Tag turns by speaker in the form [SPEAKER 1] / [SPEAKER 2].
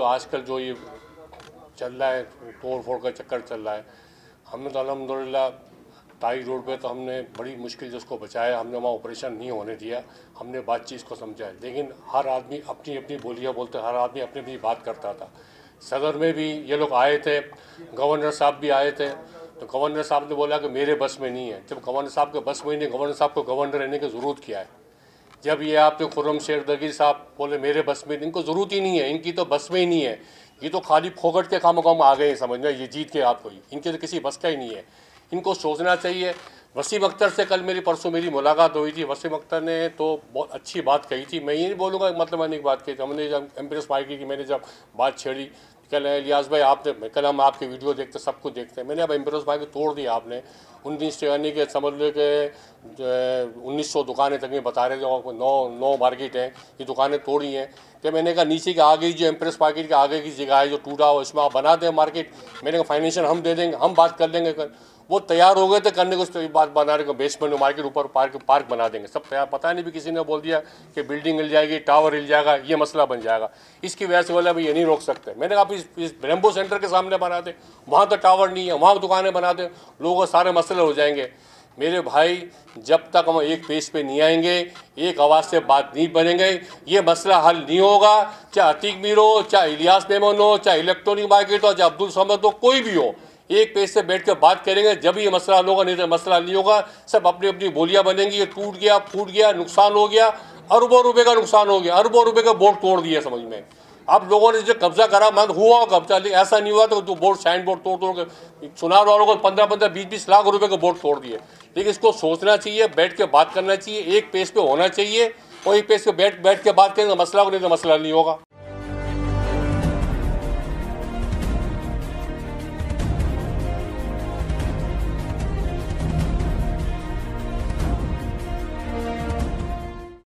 [SPEAKER 1] जो आजकल जो ये चल रहा है तोड़ फोड़ का चक्कर चल रहा है। हमने तो अलहमदिल्ला ताई रोड पे तो हमने बड़ी मुश्किल से उसको बचाया। हमने वहाँ ऑपरेशन नहीं होने दिया। हमने बातचीत को समझाया। लेकिन हर आदमी अपनी अपनी बोलियाँ बोलते, हर आदमी अपनी अपनी बात करता था। सदर में भी ये लोग आए थे, गवर्नर साहब भी आए थे। तो गवर्नर साहब ने बोला कि मेरे बस में नहीं है। जब गवर्नर साहब के बस में ही नहीं, गवर्नर साहब को गवर्नर रहने की ज़रूरत क्या है? जब ये आपने खुरम शेर दगी साहब बोले, मेरे बस में इनको ज़रूरत ही नहीं है, इनकी तो बस में ही नहीं है। ये तो खाली फोकट के काम काम आ गए हैं, समझ में, ये जीत के आपको इनके तो किसी बस का ही नहीं है। इनको सोचना चाहिए। वसीम अख्तर से कल मेरी परसों मेरी मुलाकात हुई थी। वसीम अख्तर ने तो बहुत अच्छी बात कही थी। मैं ये नहीं बोलूँगा मतलब मैंने एक बात कही थी। हमने जब एम्प्रेस पार्टी की मैंने जब बात छेड़ी कल लियाज भाई, आपने, कल हम आपके वीडियो देखते, सब कुछ देखते हैं। मैंने अब इम्प्रोस भाई को तोड़ दिया आपने। उन्नीस यानी कि समझ लो कि उन्नीस सौ दुकानें तक में बता रहे थे नौ नौ मार्केट हैं, ये दुकानें तोड़ी हैं। कि मैंने कहा नीचे के आगे जो एम्प्रेस मार्केट के आगे की जगह है जो टूटा हो इसमें आप बना दें मार्केट मैंने कहा फाइनेंशियल हम दे देंगे हम बात कर लेंगे। कर वो तैयार हो गए थे करने को बात बना को बेसमेंट मार्केट ऊपर पार्क पार्क बना देंगे। सब तैयार पता नहीं भी किसी ने बोल दिया कि बिल्डिंग मिल जाएगी टावर हिल जाएगा ये मसला बन जाएगा। इसकी वजह से बोला ये नहीं रोक सकते। मैंने कहा आप इस, इस ब्रेम्बो सेंटर के सामने बना दें वहाँ तो टावर नहीं है वहाँ दुकानें बना दें लोगों सारे मसले हो जाएँगे। मेरे भाई, जब तक हम एक पेज पे नहीं आएँगे, एक आवाज़ से बात नहीं बनेंगे, ये मसला हल नहीं होगा। चाहे अतीक मीर हो, चाहे इलियास मेमन हो, चाहे इलेक्ट्रॉनिक मार्केट हो, चाहे अब्दुल समद हो, कोई भी हो, एक पेज से बैठ कर बात करेंगे। जब ये मसला हल होगा, नहीं तो मसला नहीं होगा। सब अपनी अपनी बोलियाँ बनेंगी। ये टूट गया, फूट गया, नुकसान हो गया, अरबों रुपये का नुकसान हो गया, अरबों रुपये का बोर्ड तोड़ दिया समझ में। अब लोगों ने जो कब्जा करा मंद हुआ कब्जा लेकिन ऐसा नहीं हुआ तो, जो बोर्ड साइन बोर्ड तोड़ तोड़ के चुनाव वालों को पंद्रह पंद्रह बीस बीस लाख रुपए के बोर्ड तोड़ दिए। लेकिन इसको सोचना चाहिए बैठ के बात करना चाहिए एक पेज पे होना चाहिए और एक पेज पे बैठ बैठ के बात करेंगे मसला नहीं तो मसला नहीं होगा।